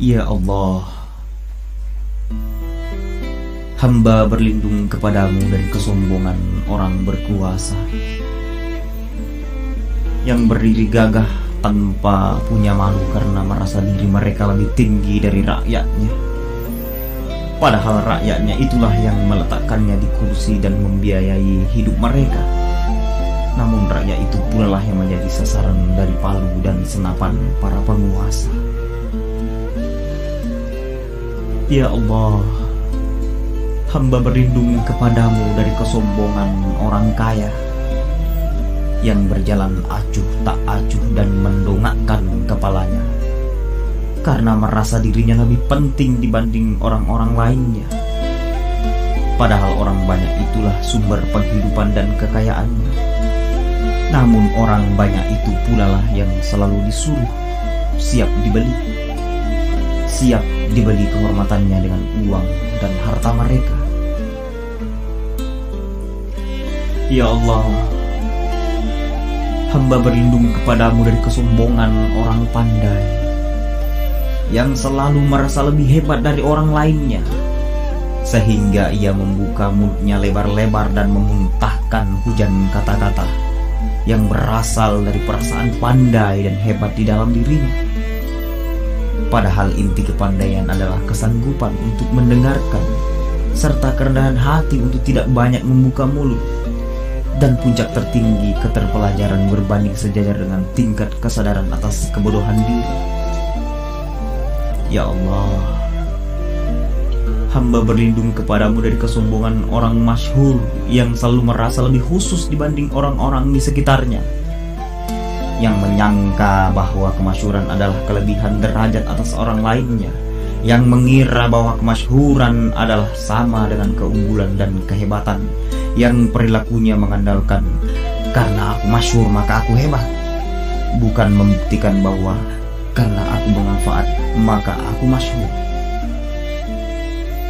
Ya Allah Hamba berlindung kepadamu dari kesombongan orang berkuasa Yang berdiri gagah tanpa punya malu karena merasa diri mereka lebih tinggi dari rakyatnya. Padahal rakyatnya itulah yang meletakkannya di kursi dan membiayai hidup mereka. Namun rakyat itu pula lah yang menjadi sasaran dari palu dan senapan para penguasa Ya Allah, hamba berlindung kepadamu dari kesombongan orang kaya yang berjalan acuh tak acuh dan mendongakkan kepalanya karena merasa dirinya lebih penting dibanding orang-orang lainnya. Padahal orang banyak itulah sumber penghidupan dan kekayaannya. Namun orang banyak itu pula lah yang selalu disuruh siap dibeli, siap dibeli kehormatannya dengan uang dan harta mereka. Ya Allah, hamba berlindung kepadamu dari kesombongan orang pandai yang selalu merasa lebih hebat dari orang lainnya sehingga ia membuka mulutnya lebar-lebar dan memuntahkan hujan kata-kata yang berasal dari perasaan pandai dan hebat di dalam dirinya. Padahal inti kepandaian adalah kesanggupan untuk mendengarkan serta kerendahan hati untuk tidak banyak membuka mulut dan puncak tertinggi keterpelajaran berbanding sejajar dengan tingkat kesadaran atas kebodohan diri. Ya Allah, hamba berlindung kepadamu dari kesombongan orang masyhur yang selalu merasa lebih khusus dibanding orang-orang di sekitarnya yang menyangka bahwa kemasyuran adalah kelebihan derajat atas orang lainnya, yang mengira bahwa kemasyhuran adalah sama dengan keunggulan dan kehebatan, yang perilakunya mengandalkan. Karena aku masyhur maka aku hebat, bukan membuktikan bahwa karena aku bermanfaat maka aku masyhur.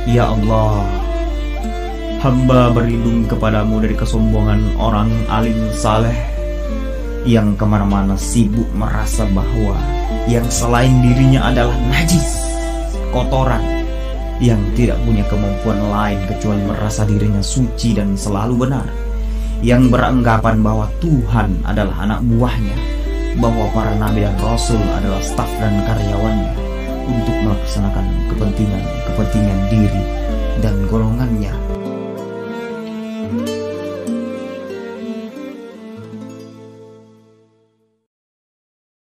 Ya Allah, hamba berlindung kepadamu dari kesombongan orang alim saleh yang ke mana-mana sibuk merasa bahwa yang selain dirinya adalah najis, kotoran, yang tidak punya kemampuan lain kecuali merasa dirinya suci dan selalu benar, yang beranggapan bahwa Tuhan adalah anak buahnya, bahwa para nabi dan rasul adalah staf dan karyawannya untuk melaksanakan kepentingan-kepentingan diri dan golongannya.